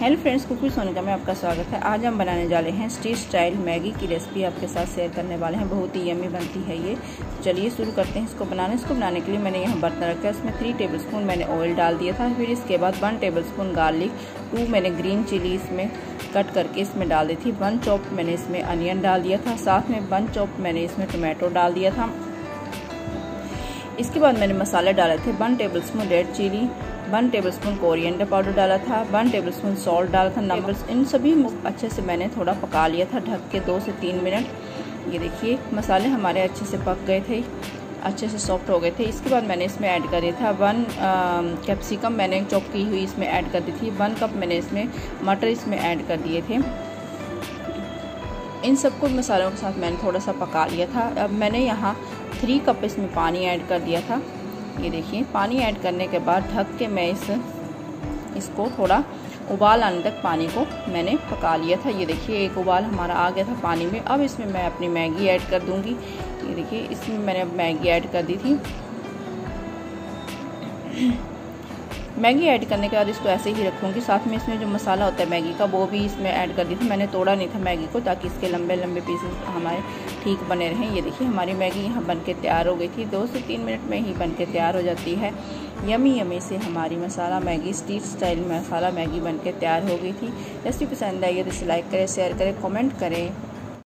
Hello friends cooking Sonika में आपका स्वागत है। आज हम बनाने जा रहे हैं स्ट्रीट स्टाइल मैगी की रेसिपी आपके साथ शेयर करने वाले हैं। बहुत ही यमी बनती है ये। चलिए शुरू करते हैं इसको बनाने। इसको बनाने के लिए मैंने यहाँ बर्तन रखा है। इसमें थ्री टेबल स्पून मैंने ऑयल डाल दिया था। फिर इसके बाद one tablespoon garlic two मैंने ग्रीन चिली इसमें कट करके इसमें डाल दी थी। वन चॉप मैंने इसमें अनियन डाल दिया था। साथ में वन चॉप मैंने इसमें टोमेटो डाल दिया था। इसके बाद मैंने मसाले डाले थे one tablespoon red chilli one tablespoon coriander powder डाला था, वन टेबल स्पून सॉल्ट डाला था नंबर इन सभी अच्छे से मैंने थोड़ा पका लिया था, ढक के दो से तीन मिनट। ये देखिए, मसाले हमारे अच्छे से पक गए थे, अच्छे से सॉफ्ट हो गए थे। इसके बाद मैंने इसमें ऐड कर दिया था वन कैप्सिकम मैंने चॉप की हुई इसमें ऐड कर दी थी, वन कप मैंने इसमें मटर इसमें ऐड कर दिए थे। इन सबको मसालों के साथ मैंने थोड़ा सा पका लिया था। अब मैंने यहाँ थ्री कप इसमें पानी ऐड कर दिया था। ये देखिए, पानी ऐड करने के बाद ढक के मैं इस, इसको थोड़ा उबाल आने तक पानी को मैंने पका लिया था। ये देखिए, एक उबाल हमारा आ गया था पानी में। अब इसमें मैं अपनी मैगी ऐड कर दूँगी। ये देखिए, इसमें मैंने मैगी ऐड कर दी थी। मैगी ऐड करने के बाद इसको ऐसे ही रखूँगी। साथ में इसमें जो मसाला होता है मैगी का, वो भी इसमें ऐड कर दी थी। मैंने तोड़ा नहीं था मैगी को ताकि इसके लंबे लंबे पीसेस हमारे ठीक बने रहें। ये देखिए, हमारी मैगी यहाँ बन के तैयार हो गई थी। दो से तीन मिनट में ही बन के तैयार हो जाती है। यमी यमी से हमारी masala Maggi street style masala Maggi बन के तैयार हो गई थी। रेसिपी पसंद आई है तो इसे लाइक करें, शेयर करें, कमेंट करें।